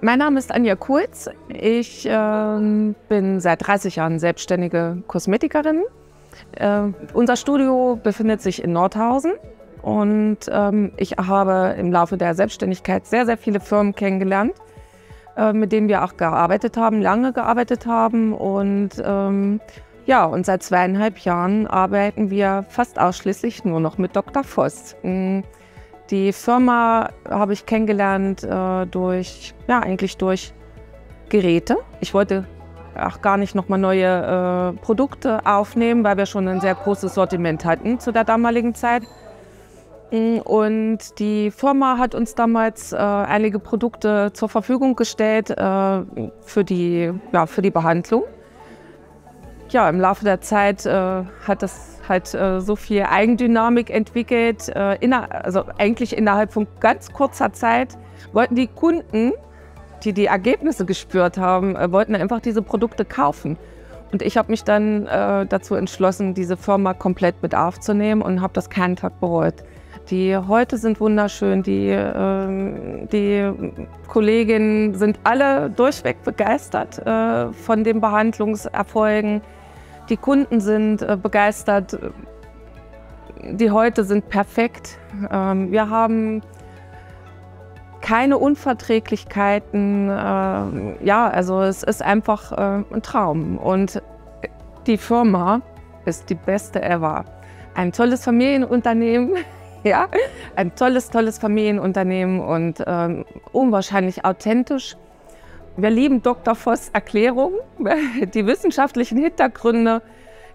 Mein Name ist Anja Kurz. Ich äh, bin seit 30 Jahren selbstständige Kosmetikerin. Äh, unser Studio befindet sich in Nordhausen und ähm, ich habe im Laufe der Selbstständigkeit sehr, sehr viele Firmen kennengelernt, äh, mit denen wir auch gearbeitet haben, lange gearbeitet haben. Und ähm, ja, und seit zweieinhalb Jahren arbeiten wir fast ausschließlich nur noch mit Dr. Voss. Die Firma habe ich kennengelernt äh, durch, ja, eigentlich durch Geräte. Ich wollte auch gar nicht nochmal neue äh, Produkte aufnehmen, weil wir schon ein sehr großes Sortiment hatten zu der damaligen Zeit. Mm, und die Firma hat uns damals äh, einige Produkte zur Verfügung gestellt äh, für, die, ja, für die Behandlung. Ja, im Laufe der Zeit äh, hat das halt äh, so viel Eigendynamik entwickelt. Äh, also eigentlich innerhalb von ganz kurzer Zeit wollten die Kunden die die Ergebnisse gespürt haben, äh, wollten einfach diese Produkte kaufen. Und ich habe mich dann äh, dazu entschlossen, diese Firma komplett mit aufzunehmen und habe das keinen Tag bereut. Die heute sind wunderschön, die, äh, die Kolleginnen sind alle durchweg begeistert äh, von den Behandlungserfolgen. Die Kunden sind äh, begeistert. Die heute sind perfekt. Ähm, wir haben keine Unverträglichkeiten. Äh, ja, also es ist einfach äh, ein Traum. Und die Firma ist die beste ever. Ein tolles Familienunternehmen, ja, ein tolles, tolles Familienunternehmen und äh, unwahrscheinlich authentisch. Wir lieben Dr. Voss Erklärungen, die wissenschaftlichen Hintergründe,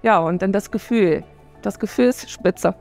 ja, und dann das Gefühl. Das Gefühl ist spitze.